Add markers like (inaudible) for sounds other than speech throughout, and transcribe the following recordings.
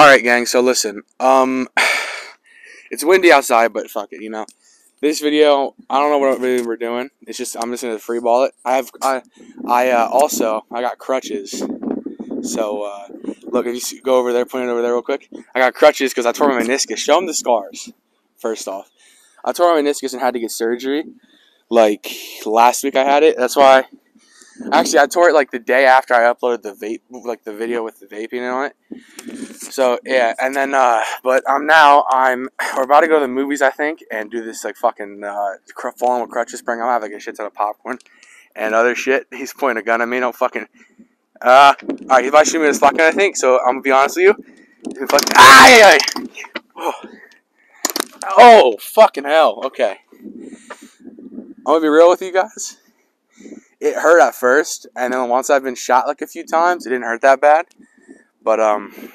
All right, gang. So listen, um, (sighs) it's windy outside, but fuck it, you know. This video, I don't know what really we're doing. It's just I'm just gonna free ball it. I have I I uh, also I got crutches. So uh, look, if you go over there, point it over there real quick. I got crutches because I tore my meniscus. Show them the scars. First off, I tore my meniscus and had to get surgery. Like last week, I had it. That's why. Actually, I tore it like the day after I uploaded the vape, like the video with the vaping on it. So yeah, and then uh, but I'm now I'm we're about to go to the movies I think and do this like fucking uh, cr- falling with crutches spring. I'll have like a shit ton of popcorn and other shit. (laughs) He's pointing a gun at me. Don't fucking. Uh, all right, he's about to shoot me with his fucking. I think so. I'm gonna be honest with you. Fucking. Oh. oh, fucking hell. Okay. I'm gonna be real with you guys. It hurt at first, and then once I've been shot like a few times, it didn't hurt that bad. But um,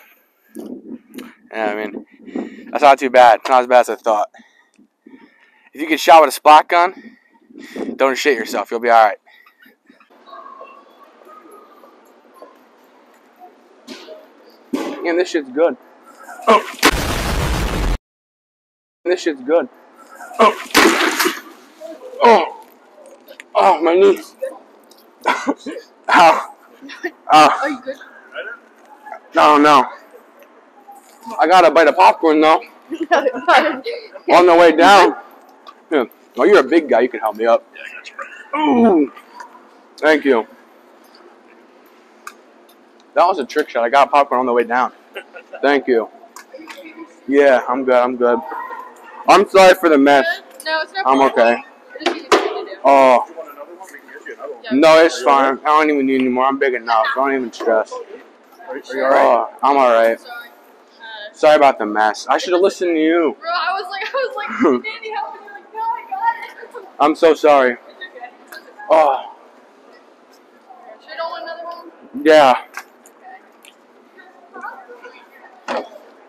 yeah, I mean, that's not too bad. Not as bad as I thought. If you get shot with a splat gun, don't shit yourself. You'll be all right. And this shit's good. Oh. This shit's good. Oh. Oh. Oh, my knee. (laughs) Ow. Ow. Are you good? No, no. I got a bite of popcorn though. (laughs) On the way down. Yeah. Oh, you're a big guy. You can help me up. Ooh. Thank you. That was a trick shot. I got popcorn on the way down. Thank you. Yeah, I'm good. I'm good. I'm sorry for the mess. No, it's not. I'm okay. It is easy to do. Oh, You want another one? We can get you another one. Yeah. no, it's fine. I don't even need any more. I'm big enough. I Don't even stress. Are, are you alright? Oh, I'm alright. Sorry. About the mess. I should have listened to you. bro, I was like, I was like, (laughs) Danny, help me. You're like, no, I got it. (laughs) I'm so sorry. It's okay. Oh, Should I want another one? yeah.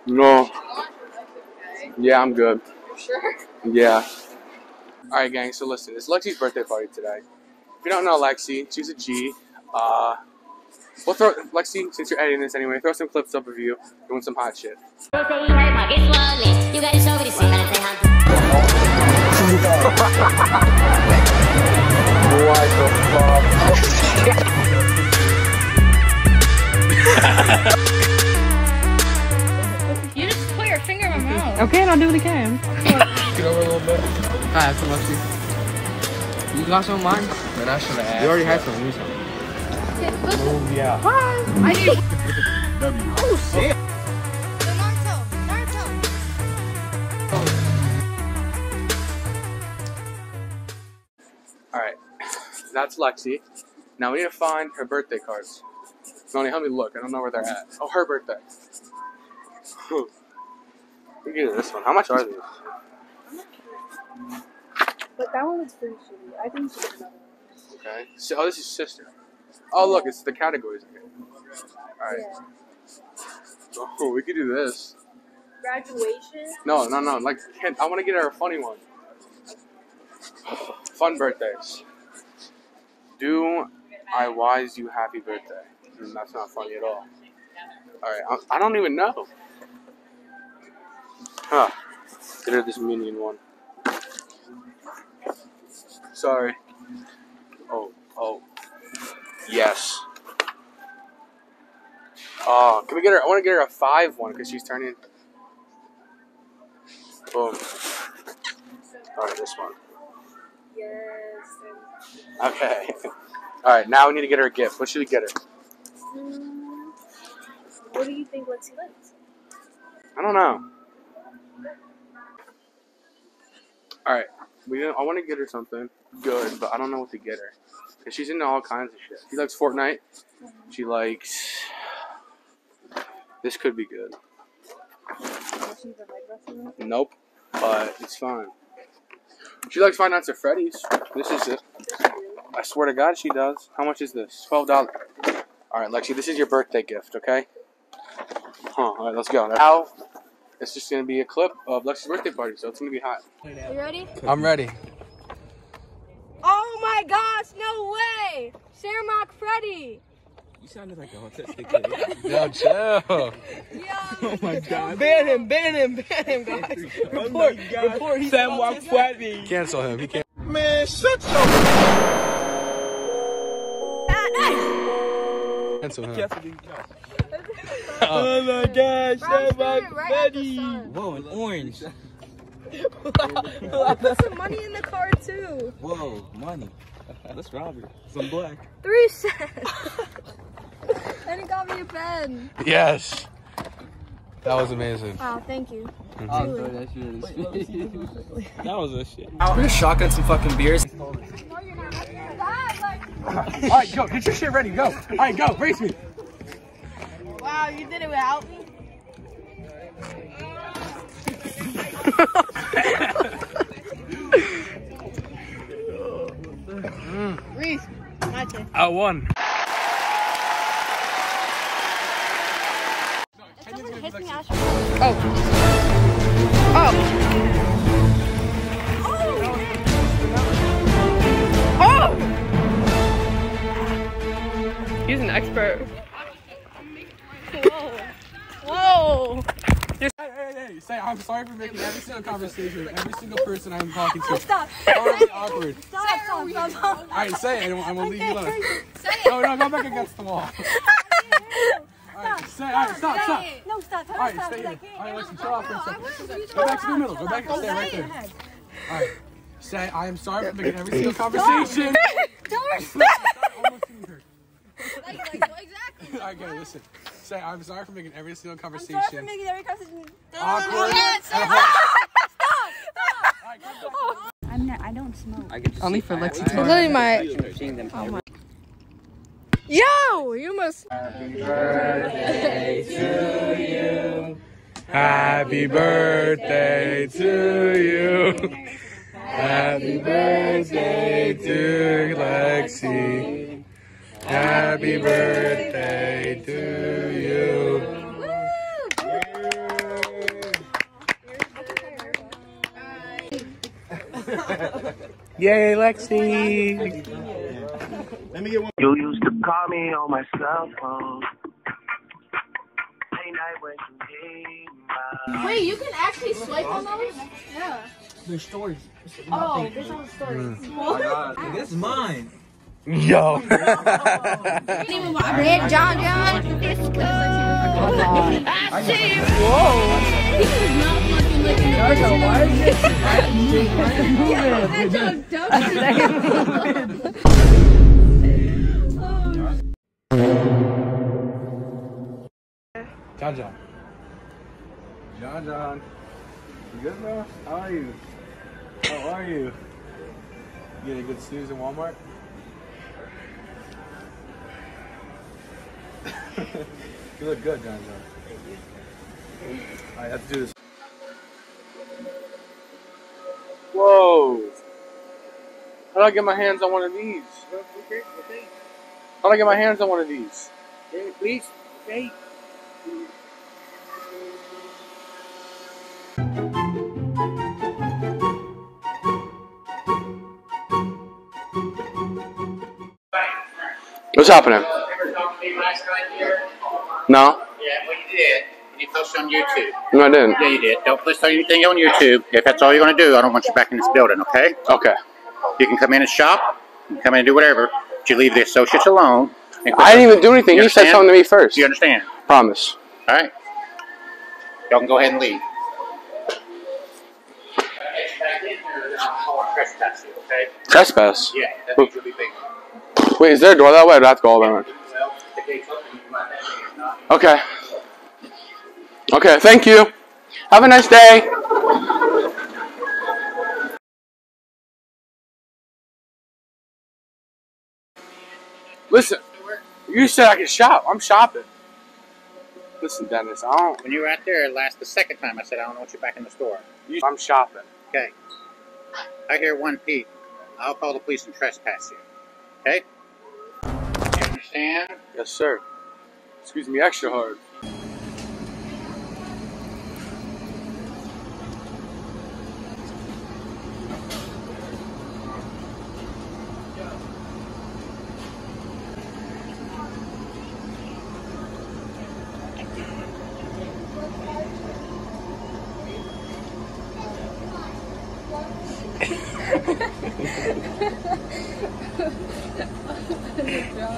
No. Yeah, I'm good. You're sure? Yeah. (laughs) Alright, gang, so listen, it's Lexi's birthday party today. If you don't know Lexi, she's a G. Uh, we'll throw, Lexi, since you're editing this anyway, throw some clips up of you doing some hot shit. You gotta show me the shit, better say hi. You just put your finger in my mouth. Okay, and I'll do what I can. Get over a little bit. I have some Lexi. You got some of mine? Man, I should have asked. You already had some. Give me some. Oh, yeah. I need. Alright, that's Lexi. Now we need to find her birthday cards. Noni, help me look. I don't know where they're at. Oh, her birthday. We can this one. How much are these? But that one was pretty shitty. I think get another one. Okay. So, oh, this is sister. Oh, look, it's the categories again. Alright. Oh, we could do this. Graduation. No, no, no. Like, can, I want to get her a funny one. (sighs) Fun birthdays. Do I wise you happy birthday? Mm, that's not funny at all. Alright, I, I don't even know. Huh. Get her this minion one. Sorry. Oh, oh. Yes. Oh, can we get her? I want to get her a five one because she's turning. Boom. Alright, this one. Yes. Okay. (laughs) Alright, now we need to get her a gift. What should we get her? Mm, what do you think Lexi likes? I don't know. Alright. We I want to get her something good, but I don't know what to get her. Cause she's into all kinds of shit. She likes Fortnite. She likes. This could be good. Does she even like wrestling? Nope, but it's fine. She likes Five Nights at Freddy's. This is it. I swear to God, she does. How much is this? Twelve dollars. All right, Lexi, this is your birthday gift, okay? Huh. All right, let's go. Now, it's just gonna be a clip of Lexi's birthday party, so it's gonna be hot. You ready? I'm ready. Oh my gosh, no way! Glamrock Freddy! You sounded like an autistic (laughs) kid. Yo, chill. oh my god. Ban him, ban him, ban him, guys. Oh report, report. He's Sam walks at. Cancel him. He can't. Man, shut your. Cancel him. Oh my gosh, Sam walks right at the funny. start. Whoa, an orange. Put some money in the car too. Whoa, money. Let's rob her. Some black. Three cents. (laughs) and he got me a pen. Yes. That was amazing. Wow, thank you. Mhm. Oh, that's really sweet. That was a shit. We're gonna shotgun some fucking beers. No, you're not. Dad, like, All right, go. Get your shit ready. Go. All right, go. Race me. wow, you did it without me. Rhys, my turn. I won. If someone hits me, I should. Oh. Oh. Oh! He's an expert. Whoa. Whoa. Say, I'm sorry for making every single conversation with every single person I'm talking to Stop. horribly awkward. Stop, stop, stop, stop. All right, say it, and I'm gonna leave you alone. Say it. No, no, go back against the wall. (laughs) All right, say, all right, stop, stop. No, stop. All right, stay here. All right, listen, chill out for a second. Go back to the middle. Go back and stay right there. All right. Say, I am sorry for making every single conversation. Don't Stop, almost getting hurt. Exactly. All right, (laughs) okay, listen. Say, I'm sorry for making every single conversation. I'm sorry for making every conversation. awkward. Yeah, stop. Stop. Stop. All right, come back. I'm not, I don't smoke. I Only for I- Lexi I- Taylor. I- Literally my- I'm seeing them oh every- Yo, you must. Happy birthday to you. Happy birthday to Lexi. Happy birthday to (laughs) Yay, Lexi. Let me get one. You used to call me on my cell phone. Late night when you need my Wait, you can actually swipe on those? Yeah. They're stories. Oh, there's all the stories. Mm. Oh (laughs) That's mine. Yo. (laughs) Red Jon Jon. Jon Jon. Jon Jon. You good, bro? How are you? How are you? You get a good snooze in Walmart? you look good, Jon Jon. (laughs) Alright, let's do this. Do I get my hands on one of these? How do I get my hands on one of these? Hey, Please. Okay. What's happening? Remember talking to me last night here? No, Yeah, well, you did. You posted on YouTube. no, I didn't. Yeah, you did. Don't post anything on YouTube. If that's all you're going to do, I don't want you back in this building, okay? Okay. You can come in and shop, you can come in and do whatever, but you leave the associates alone. and I didn't even do anything. You said something to me first. You understand? Promise. All right? Y'all can go ahead and leave. Trespass okay? Trespass. Yeah, that means you'll big. Wait, is there a door that way? Or do I have to go all the way around? Well, the gate's open, you might have to, if not. Okay. Okay, thank you. Have a nice day. Listen, you said I could shop. I'm shopping. Listen, Dennis, I don't. When you were out there last, the second time, I said, I don't want you back in the store. You, I'm shopping. Okay. I hear one peep. I'll call the police and trespass you. Okay? You understand? Yes, sir. Excuse me extra hard.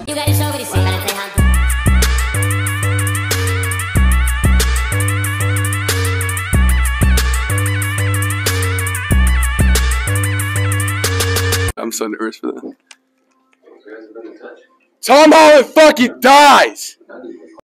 You guys already seen that I say hunting. I'm so nervous for that. Tom Holland fucking dies!